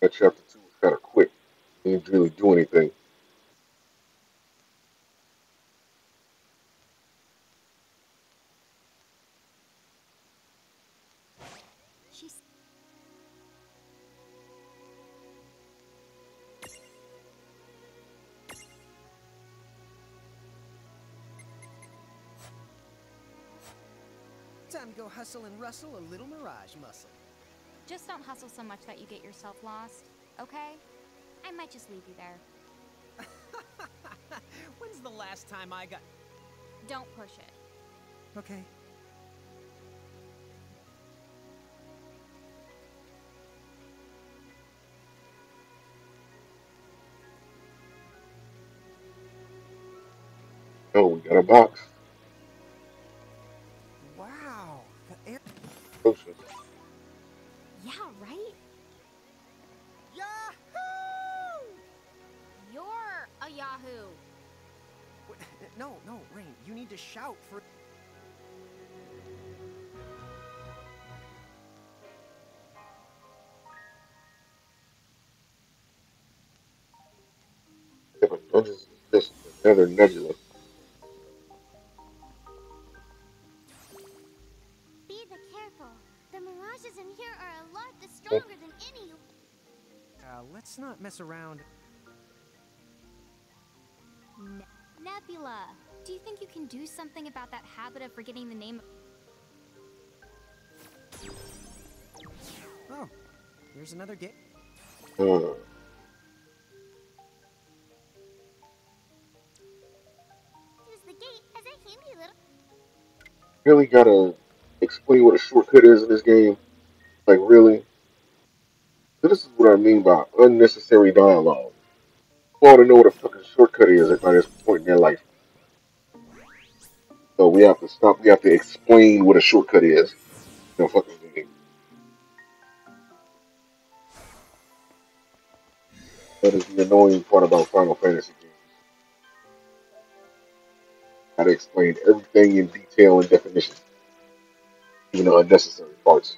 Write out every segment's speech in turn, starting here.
That chapter two was kind of quick. Didn't really do anything. Hustle and rustle a little mirage muscle. just don't hustle so much that you get yourself lost, okay? I might just leave you there. When's the last time I got. Don't push it. Okay. Oh, we got a box. Yeah, but Dungeons is just another nebula. Be the careful. The mirages in here are a lot the stronger than any you. Uh, let's not mess around. Ne- Nebula, do you think you can do something about that habit of forgetting the name? Oh, here's another gate. Uh, really gotta explain what a shortcut is in this game. Like, really? So this is what I mean by unnecessary dialogue. People ought to know what a fucking shortcut is at this point in their life. So we have to stop. We have to explain what a shortcut is. No fucking game. That is the annoying part about Final Fantasy games. Gotta explain everything in detail and definition. Even the unnecessary parts.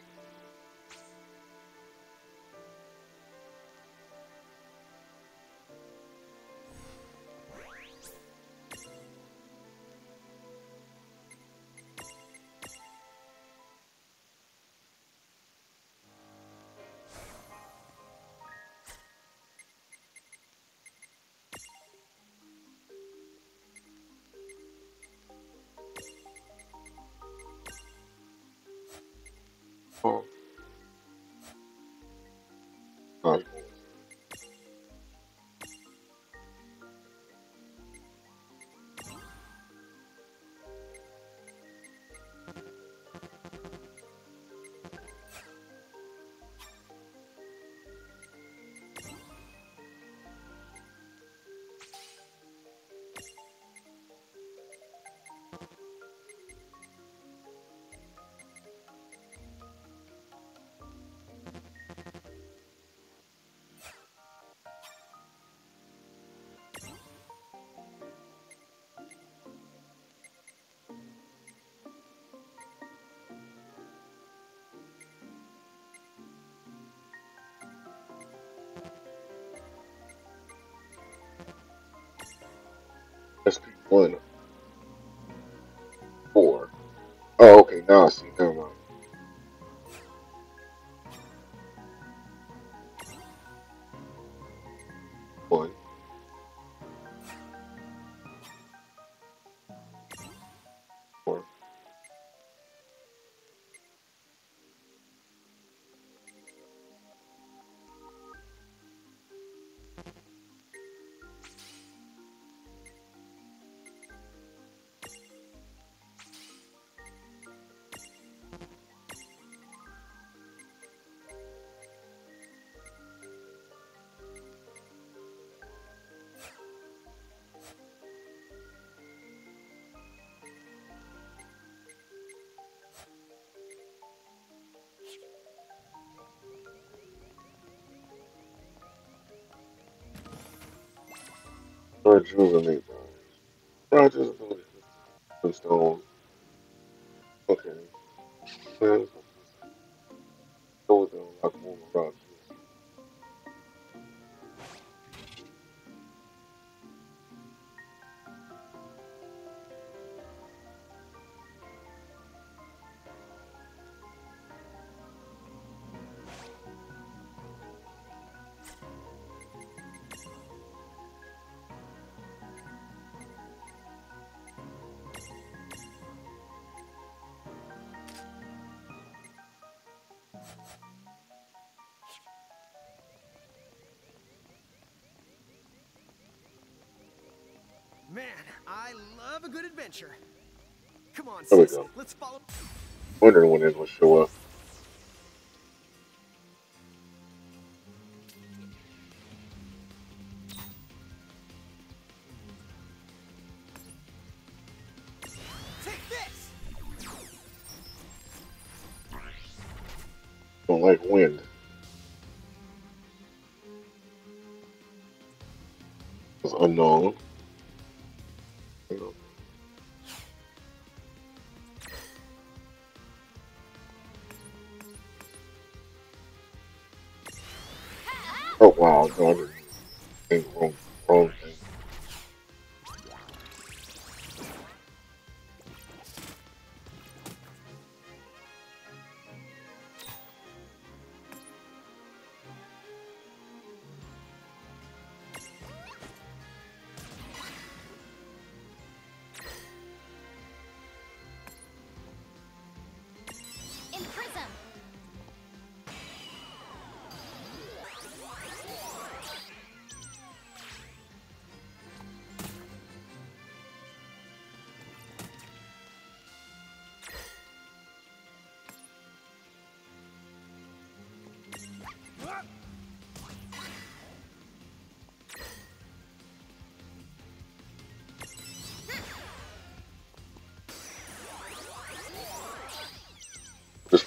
One. Four. Oh, okay. Now I see. Never rejuvenate, bro. Bro, just do it. Stone. Okay. Man, go with the rock. Good adventure. Come on, There we go. Let's follow. Wondering when it will show up. Don't like wind. It's unknown. Oh wow, no, I didn't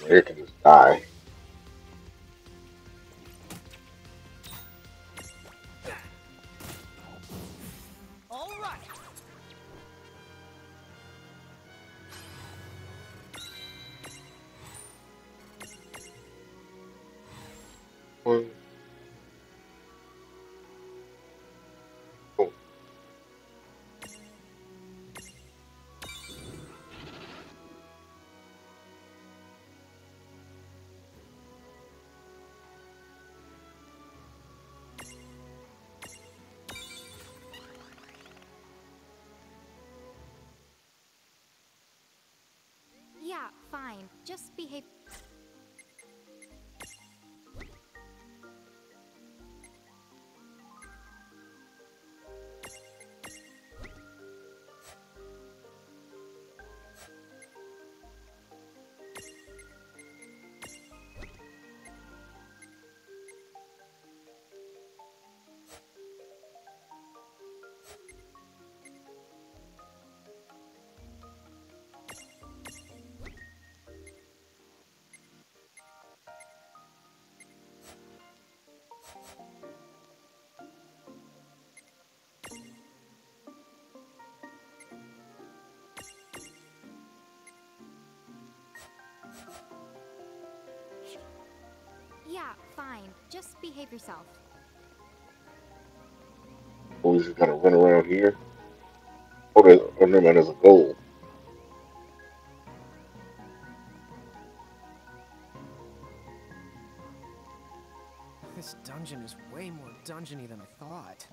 Player can just die. Fine. Just behave. Just behave yourself. Oh, we just gotta run around here. Oh, there's, oh, never mind, there's a goal. This dungeon is way more dungeony than I thought.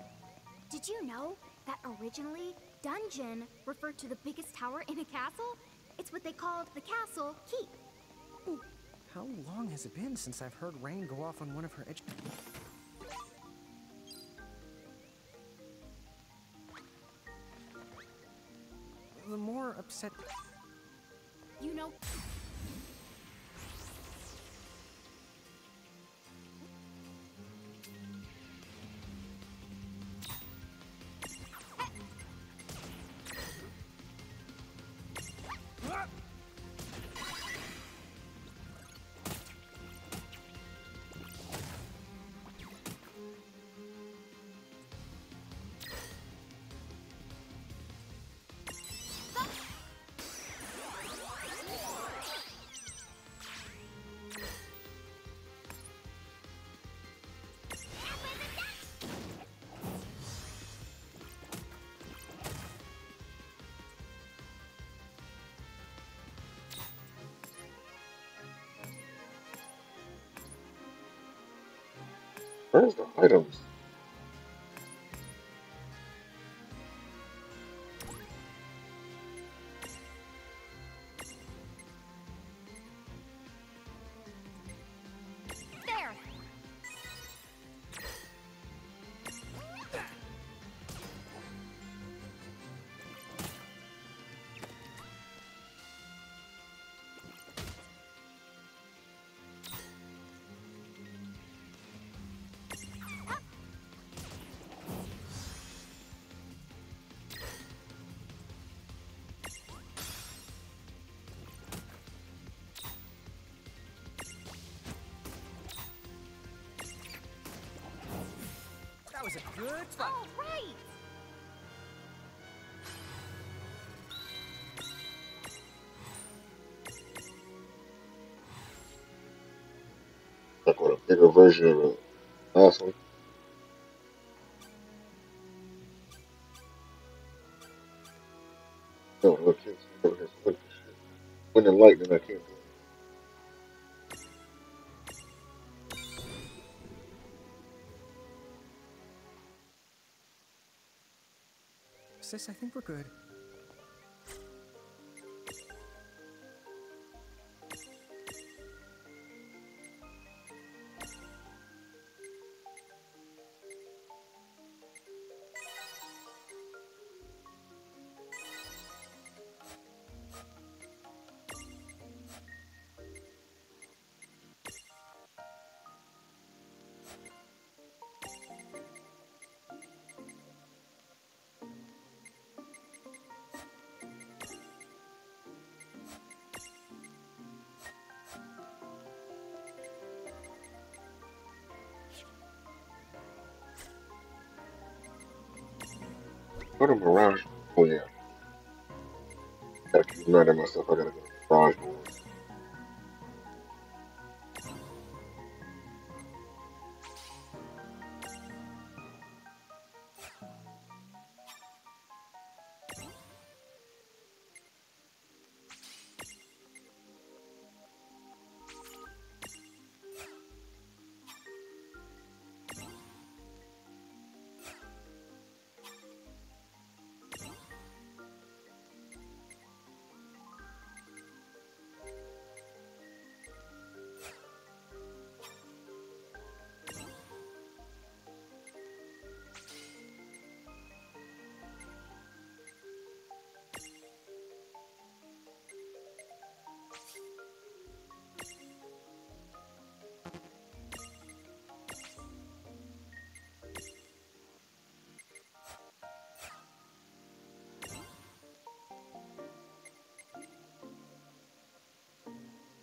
Did you know that originally dungeon referred to the biggest tower in a castle? It's what they called the castle keep. How long has it been since I've heard Reynn go off on one of her edge? The more upset. You know. Where's the items? Was a good fight. All right! Like with a bigger version of the last one. No, no, I can't see no his winter shit. When the lightning, I think we're good. What a Mirage. Oh, yeah. Gotta keep reminding myself I gotta go to Mirage more.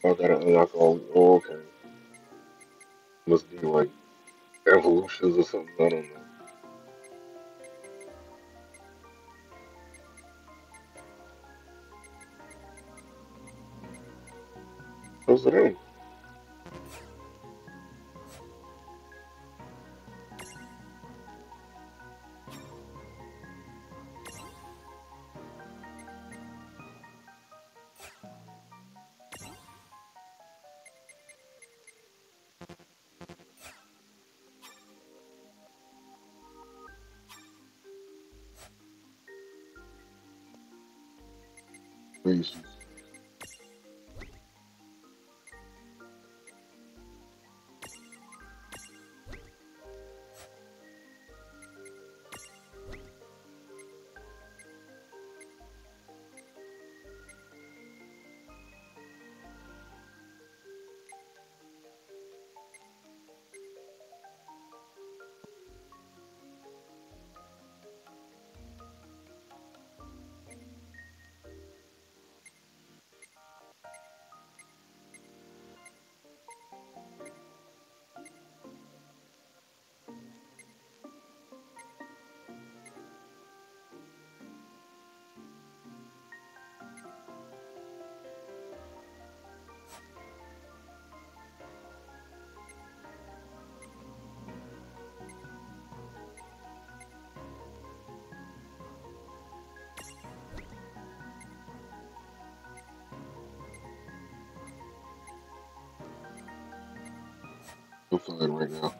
I gotta unlock all. Oh, okay. Must be like evolutions or something. I don't know. What's the name? Please. I'm fine right now.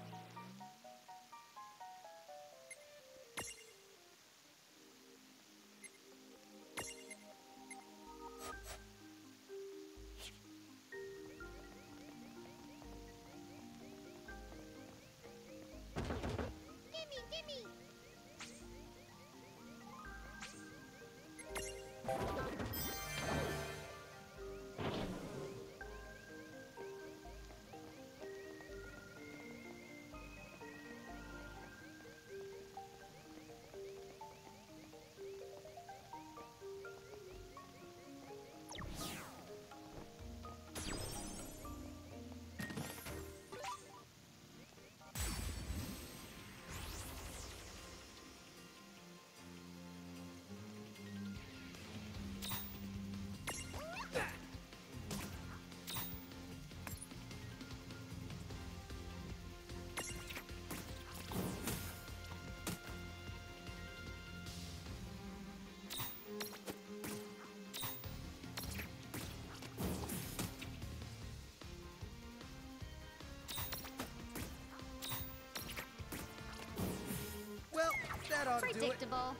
Predictable.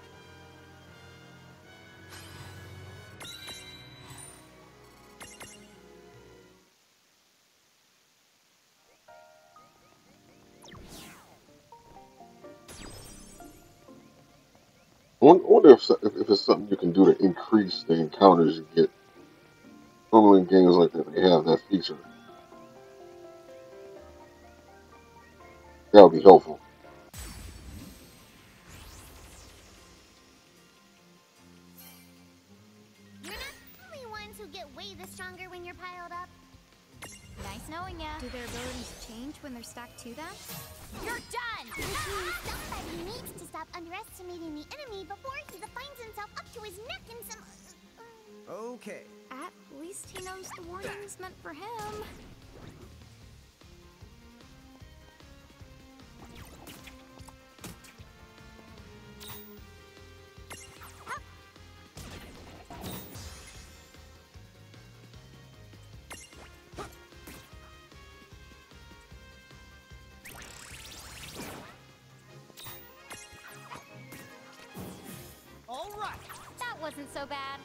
I won- I wonder if, if if it's something you can do to increase the encounters you get. Normally in games like that, they have that feature. That would be helpful. Okay. At least he knows the warning's meant for him. All right. That wasn't so bad.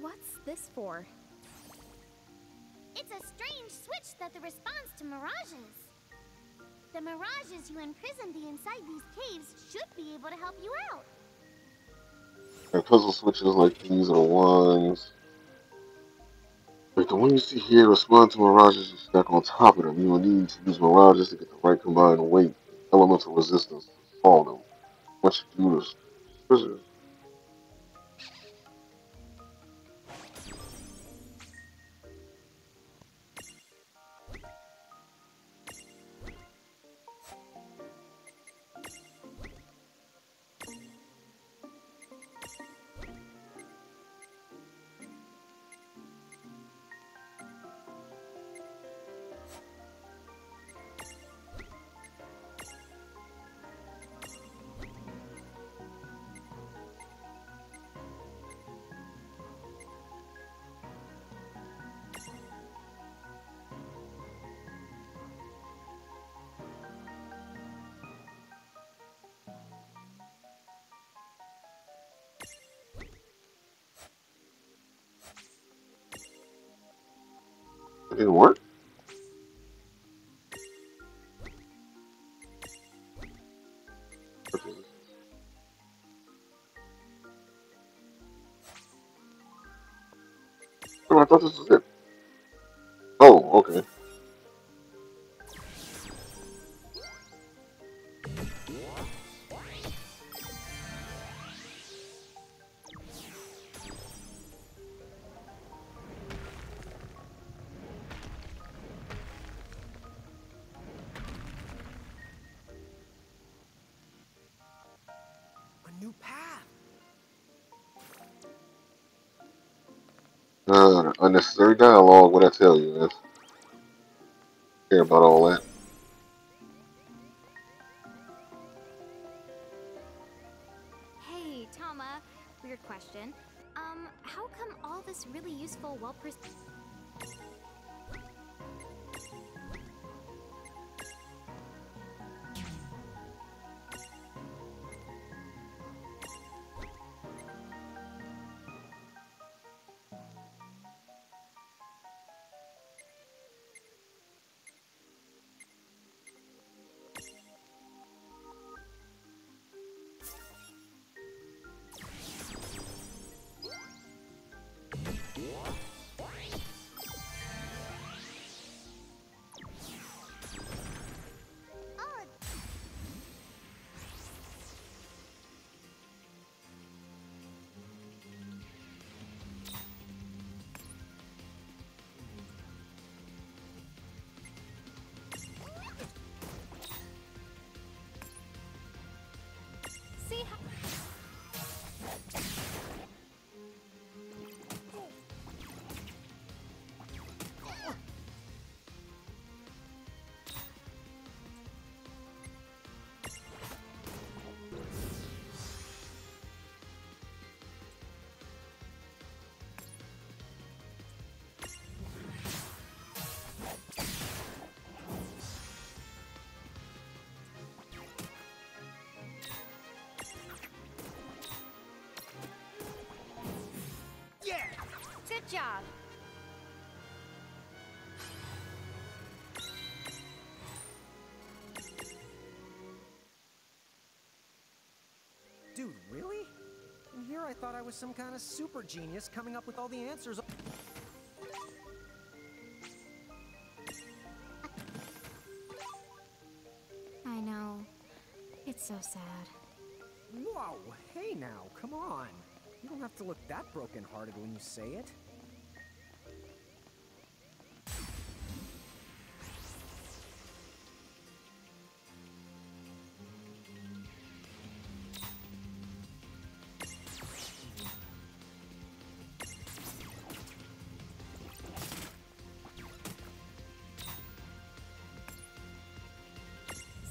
What's this for? It's a strange switch that the response to mirages. The mirages you imprisoned the inside these caves should be able to help you out. And puzzle switches like these are the ones. Like the one you see here respond to mirages you stack on top of them. You will need to use mirages to get the right combined weight, elemental resistance to solve them. Once you do this, Oh, I thought unnecessary dialogue. What I tell you, man. Care about all that. Good job. Dude, really? And here I thought I was some kind of super genius coming up with all the answers. I know. It's so sad. Whoa, hey now, come on. Don't have to look that broken-hearted when you say it.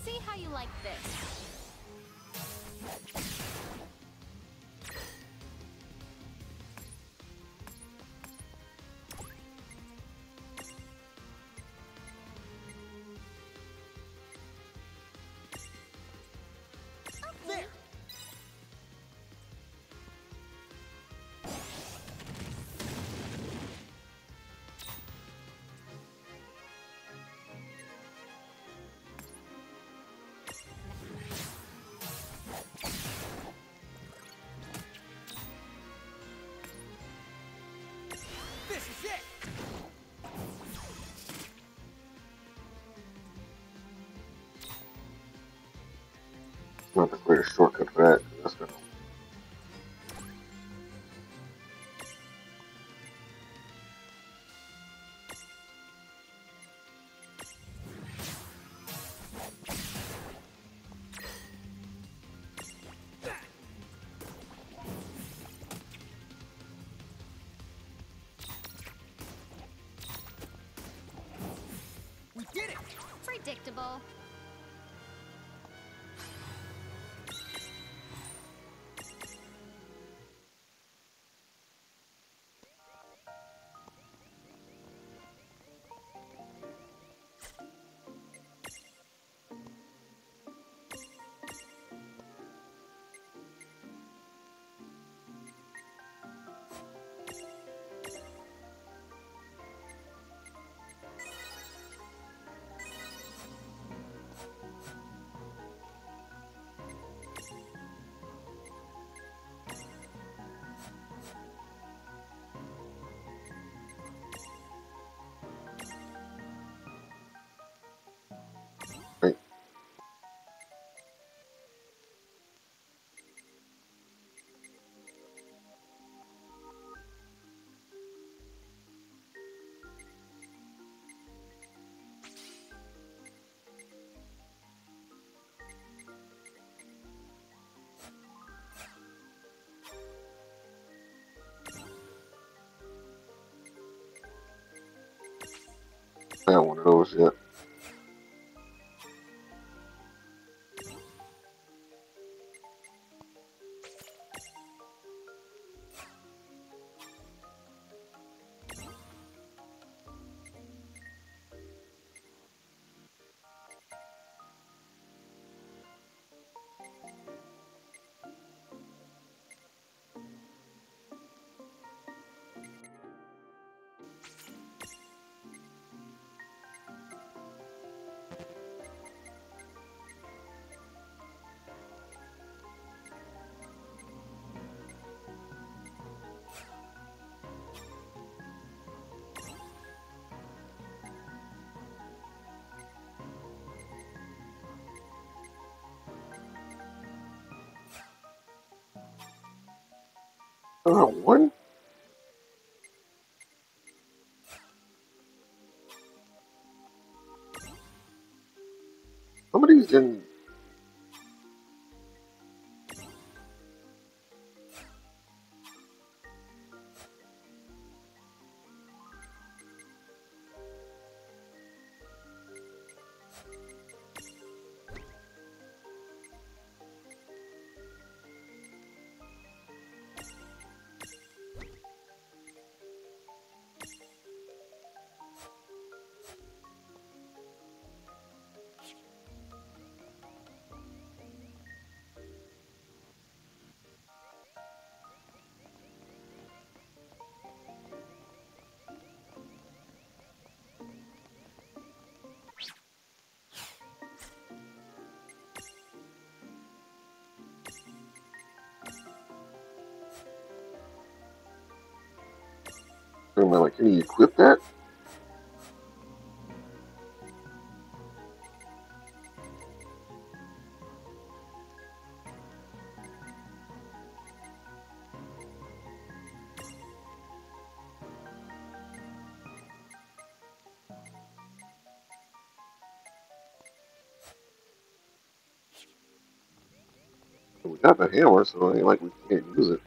See how you like this. Not the greatest shortcut for that. That's gonna I got one of those yet. Uh, one? Some of Like, can he equip that? We got the hammer, so ain't like we can't use it.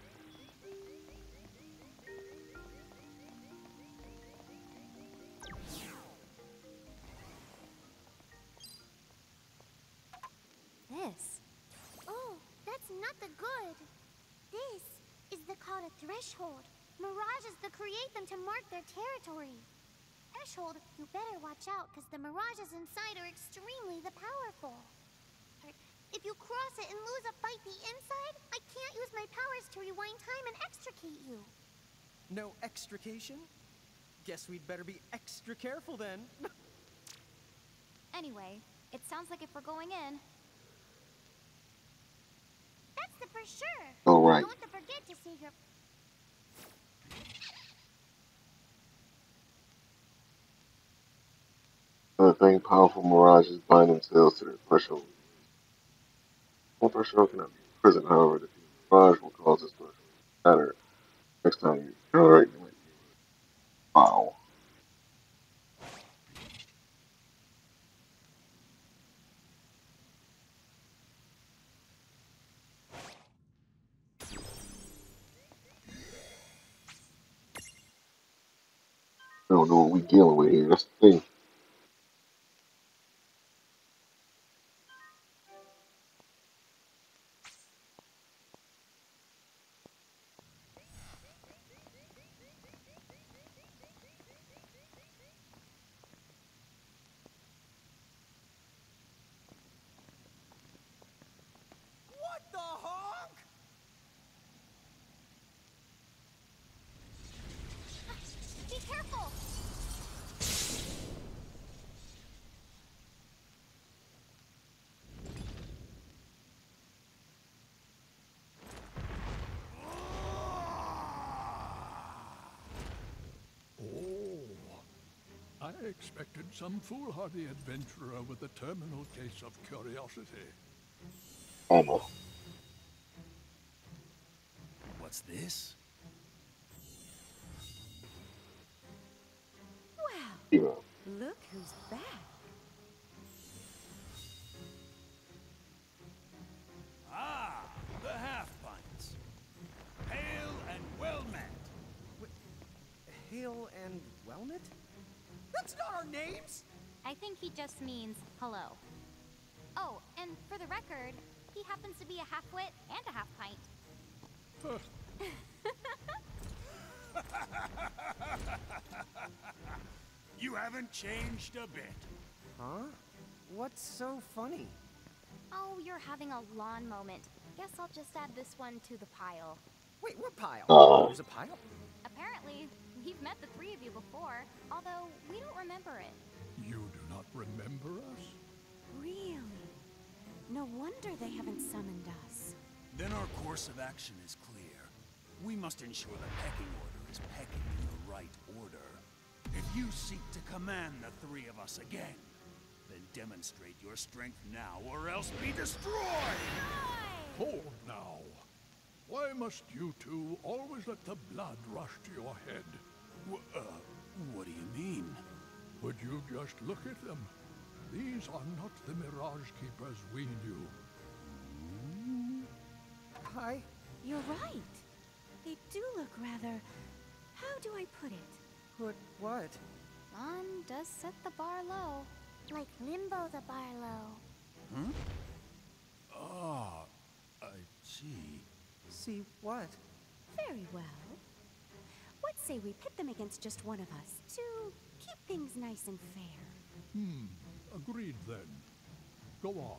Extrication? Guess we'd better be extra careful then. Anyway, it sounds like if we're going in, That's the for sure. All right. Don't forget to save your Another thing, powerful mirages bind themselves to their threshold. One threshold cannot be present, however, the mirage will cause this threshold to shatter. Next time you accelerate, you might be Wow. I don't know what we dealing with here. That's the thing. I expected some foolhardy adventurer with a terminal case of curiosity. Almost. What's this? Well, look who's back. Names! I think he just means hello. Oh, and for the record, he happens to be a half-wit and a half-pint. You haven't changed a bit. Huh? What's so funny? Oh, you're having a Lann moment. Guess I'll just add this one to the pile. Wait, what pile? Oh. There's a pile? Apparently, we've met the three of you before, although we don't remember it. You do not remember us? Really? No wonder they haven't summoned us. Then our course of action is clear. We must ensure the pecking order is pecking in the right order. If you seek to command the three of us again, then demonstrate your strength now or else be destroyed! Hold now. Why must you two always let the blood rush to your head? Wh- uh, what do you mean? Would you just look at them? These are not the Mirage Keepers we knew. Hi. You're right. They do look rather. How do I put it? Put what? Lann does set the bar low. Like Limbo the bar low. Barlow. Ah, I see. See what? Very well. What say we pit them against just one of us to keep things nice and fair? Hmm, agreed then. Go on.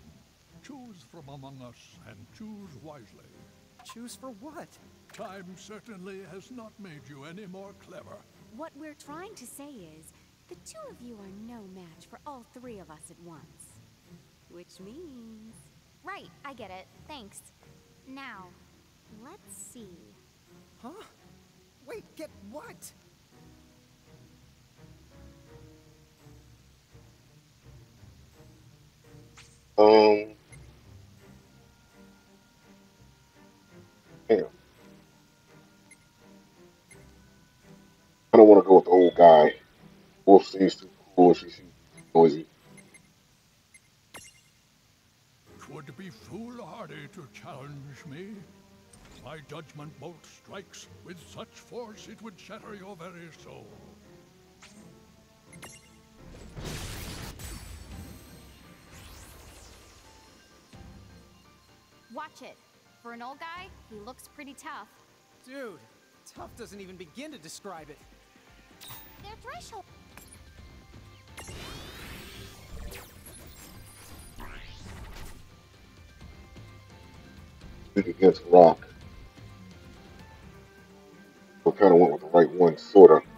Choose from among us and choose wisely. Choose for what? Time certainly has not made you any more clever. What we're trying to say is, the two of you are no match for all three of us at once. Which means. Right, I get it. Thanks. Now, let's see. Huh? Wait, get what? Um. Damn. I don't want to go with the old guy. Wolf seems too cool. She seems noisy. It would be foolhardy to challenge me. My judgment bolt strikes with such force it would shatter your very soul. Watch it. For an old guy, he looks pretty tough. Dude, tough doesn't even begin to describe it. Their threshold. Weak against rock. Kind of went with the right one, sort of.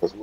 Let's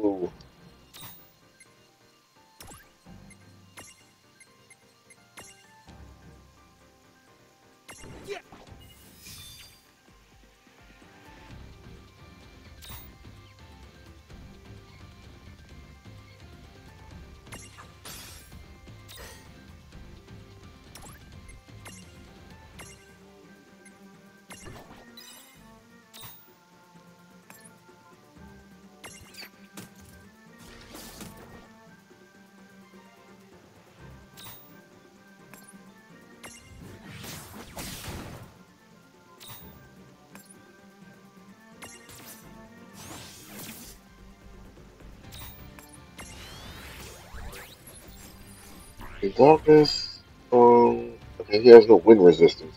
Darkness. Um. Okay, he has no wind resistance.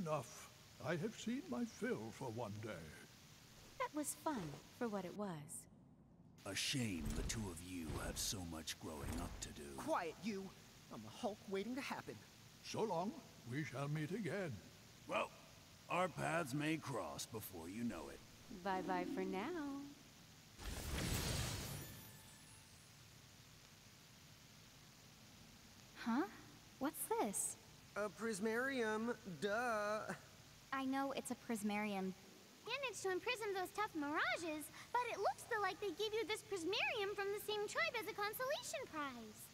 Enough. I have seen my fill for one day. That was fun for what it was. A shame the two of you have so much growing up to do. Quiet, you. I'm a Hulk waiting to happen. So long. We shall meet again. Well, our paths may cross before you know it. Bye bye for now. Huh? What's this? A prismarium, duh. I know it's a prismarium. Managed to imprison those tough mirages, but it looks though like they gave you this prismarium from the same tribe as a consolation prize.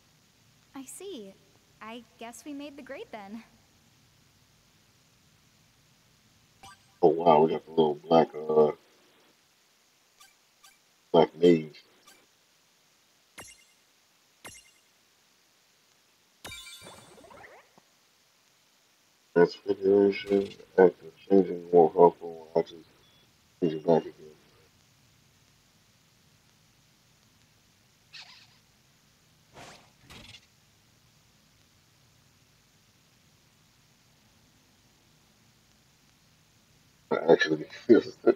I see. I guess we made the grade then. Oh wow, we got the little black uh black mage. Transfiguration, active, changing more helpful actions, changing back again. Actually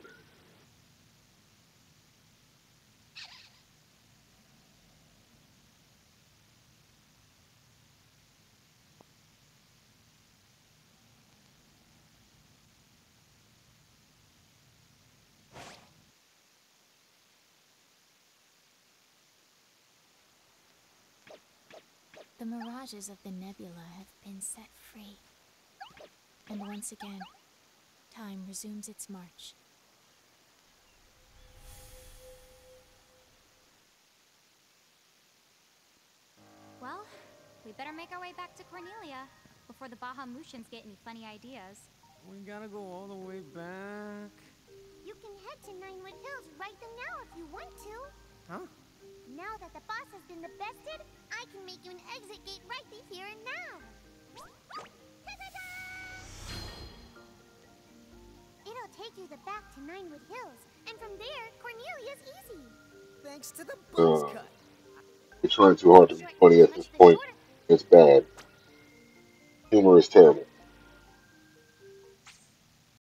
The mirages of the nebula have been set free. And once again, time resumes its march. Well, we better make our way back to Cornelia before the Baja Bahamutians get any funny ideas. We gotta go all the way back. You can head to Ninewood Hills right now if you want to. Huh? Now that the boss has been the bested, I can make you an exit gate right here and now. Ta-da-da! It'll take you the back to Ninewood Hills, and from there, Cornelia's easy. Thanks to the Uh, buzz cut. You're trying too hard to be funny at this point. It's bad. Humor is terrible.